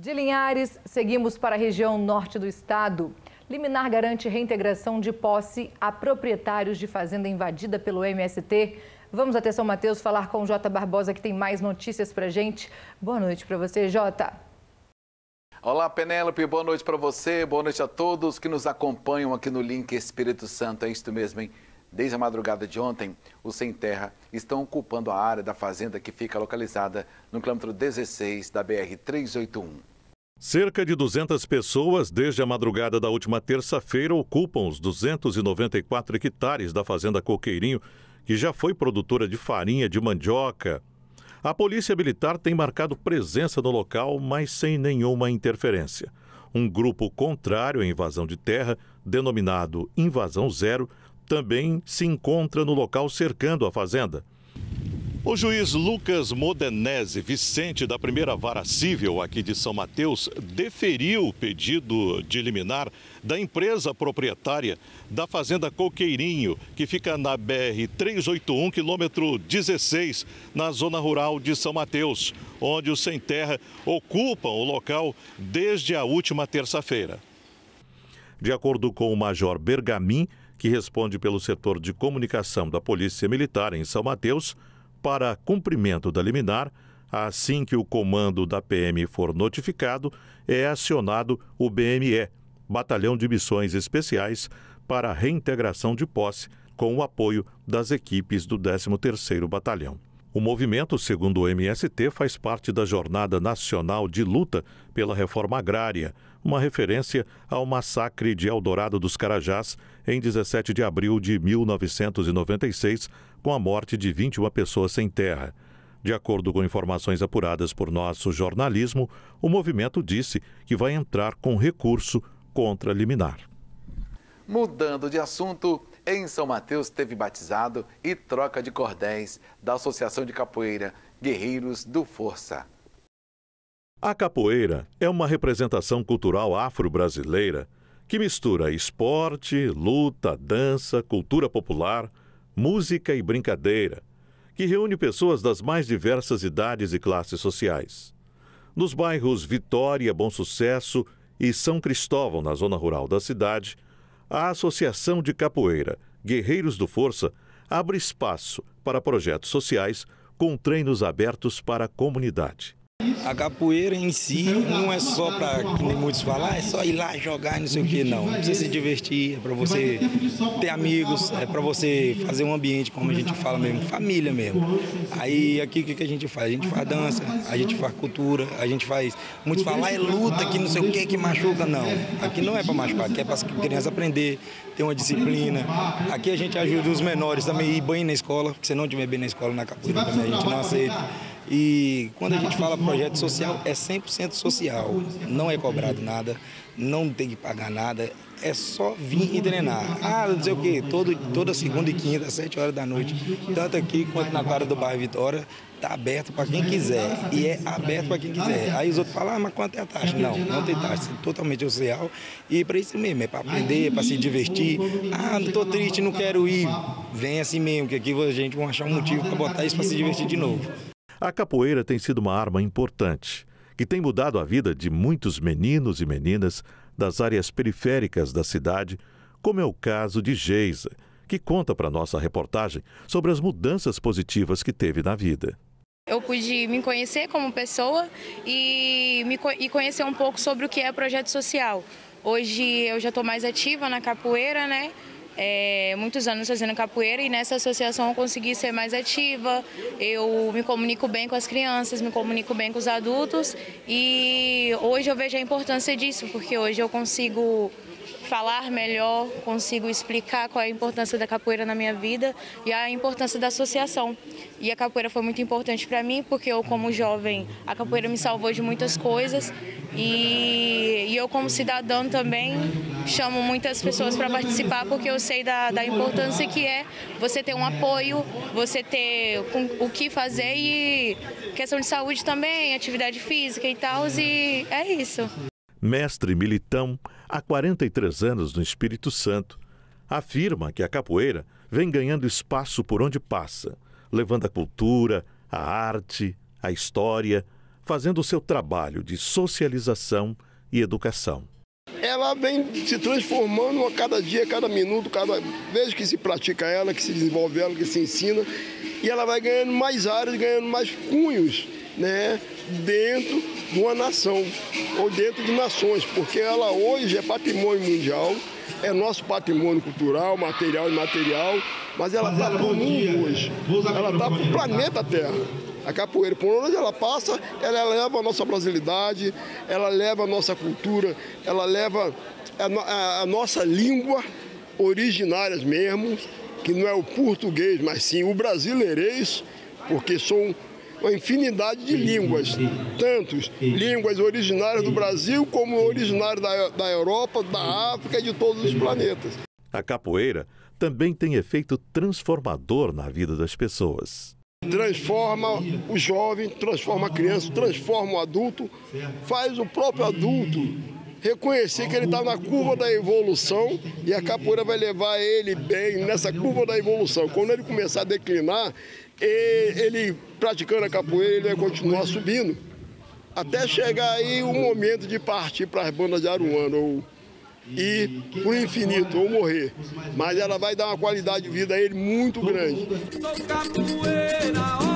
De Linhares, seguimos para a região norte do estado. Liminar garante reintegração de posse a proprietários de fazenda invadida pelo MST. Vamos até São Mateus falar com o Jota Barbosa, que tem mais notícias para gente. Boa noite para você, Jota. Olá, Penélope, boa noite para você, boa noite a todos que nos acompanham aqui no Link Espírito Santo. É isso mesmo, hein? Desde a madrugada de ontem, os Sem Terra estão ocupando a área da fazenda que fica localizada no quilômetro 16 da BR-381. Cerca de 200 pessoas, desde a madrugada da última terça-feira, ocupam os 294 hectares da Fazenda Coqueirinho, que já foi produtora de farinha de mandioca. A Polícia Militar tem marcado presença no local, mas sem nenhuma interferência. Um grupo contrário à invasão de terra, denominado Invasão Zero, também se encontra no local cercando a fazenda. O juiz Lucas Modenese Vicente, da primeira vara civil aqui de São Mateus, deferiu o pedido de liminar da empresa proprietária da Fazenda Coqueirinho, que fica na BR 381, quilômetro 16, na zona rural de São Mateus, onde os sem terra ocupam o local desde a última terça-feira. De acordo com o Major Bergamin, que responde pelo setor de comunicação da Polícia Militar em São Mateus, para cumprimento da liminar, assim que o comando da PM for notificado, é acionado o BME, Batalhão de Missões Especiais, para reintegração de posse com o apoio das equipes do 13º Batalhão. O movimento, segundo o MST, faz parte da Jornada Nacional de Luta pela Reforma Agrária, uma referência ao massacre de Eldorado dos Carajás em 17 de abril de 1996, com a morte de 21 pessoas sem terra. De acordo com informações apuradas por nosso jornalismo, o movimento disse que vai entrar com recurso contra liminar. Mudando de assunto, em São Mateus teve batizado e troca de cordéis da Associação de Capoeira Guerreiros do Força. A capoeira é uma representação cultural afro-brasileira que mistura esporte, luta, dança, cultura popular, música e brincadeira, que reúne pessoas das mais diversas idades e classes sociais. Nos bairros Vitória, Bom Sucesso e São Cristóvão, na zona rural da cidade, a Associação de Capoeira Guerreiros do Força abre espaço para projetos sociais com treinos abertos para a comunidade. A capoeira em si não é só para, como muitos falam, ah, é só ir lá jogar, não sei o que, não. Não precisa se divertir, é para você ter amigos, é para você fazer um ambiente, como a gente fala mesmo, família mesmo. Aí aqui o que, a gente faz? A gente faz dança, a gente faz cultura, a gente faz. Muitos falam, ah, é luta, que não sei o que, que machuca. Não, aqui não é para machucar, aqui é para as crianças aprender, ter uma disciplina. Aqui a gente ajuda os menores também ir bem na escola, porque se não tiver bem na escola, na capoeira também a gente não aceita. E quando a gente fala projeto social, é 100% social. Não é cobrado nada, não tem que pagar nada, é só vir e treinar. Ah, não sei o quê, todo, toda segunda e quinta, às 7 horas da noite, tanto aqui quanto na quadra do bairro Vitória, está aberto para quem quiser. E é aberto para quem quiser. Aí os outros falam, ah, mas quanto é a taxa? Não, não tem taxa, é totalmente social. E para isso mesmo, é para aprender, é para se divertir. Ah, estou triste, não quero ir. Vem assim mesmo, que aqui a gente vai achar um motivo para botar isso para se divertir de novo. A capoeira tem sido uma arma importante, que tem mudado a vida de muitos meninos e meninas das áreas periféricas da cidade, como é o caso de Geisa, que conta para nossa reportagem sobre as mudanças positivas que teve na vida. Eu pude me conhecer como pessoa e, me, e conhecer um pouco sobre o que é projeto social. Hoje eu já estou mais ativa na capoeira, né? É, muitos anos fazendo capoeira e nessa associação eu consegui ser mais ativa, eu me comunico bem com as crianças, me comunico bem com os adultos. E hoje eu vejo a importância disso, porque hoje eu consigo falar melhor, consigo explicar qual é a importância da capoeira na minha vida e a importância da associação. E a capoeira foi muito importante para mim, porque eu, como jovem, a capoeira me salvou de muitas coisas e, e eu, como cidadão, também chamo muitas pessoas para participar, porque eu sei da, da importância que é você ter um apoio, você ter o que fazer e questão de saúde também, atividade física e tal, e é isso mestre militão há 43 anos no Espírito Santo, afirma que a capoeira vem ganhando espaço por onde passa, levando a cultura, a arte, a história, fazendo o seu trabalho de socialização e educação. Ela vem se transformando a cada dia, a cada minuto, cada vez que se pratica ela, que se desenvolve ela, que se ensina, e ela vai ganhando mais áreas, ganhando mais cunhos, né, dentro de uma nação ou dentro de nações, porque ela hoje é patrimônio mundial, é nosso patrimônio cultural, material e imaterial, mas ela está para o mundo hoje, ela está para o planeta Terra. A capoeira, por onde ela passa, ela leva a nossa brasilidade, ela leva a nossa cultura, ela leva a, a, a nossa língua originárias mesmo, que não é o português, mas sim o brasileirês, porque são uma infinidade de línguas, tantos línguas originárias do Brasil como originárias da, da Europa, da África e de todos os planetas. A capoeira também tem efeito transformador na vida das pessoas. Transforma o jovem, transforma a criança, transforma o adulto, faz o próprio adulto reconhecer que ele está na curva da evolução e a capoeira vai levar ele bem nessa curva da evolução. Quando ele começar a declinar, ele praticando a capoeira, ele vai continuar subindo. Até chegar aí o momento de partir para as bandas de Aruana, ou ir para o infinito, ou morrer. Mas ela vai dar uma qualidade de vida a ele muito grande. Capoeira,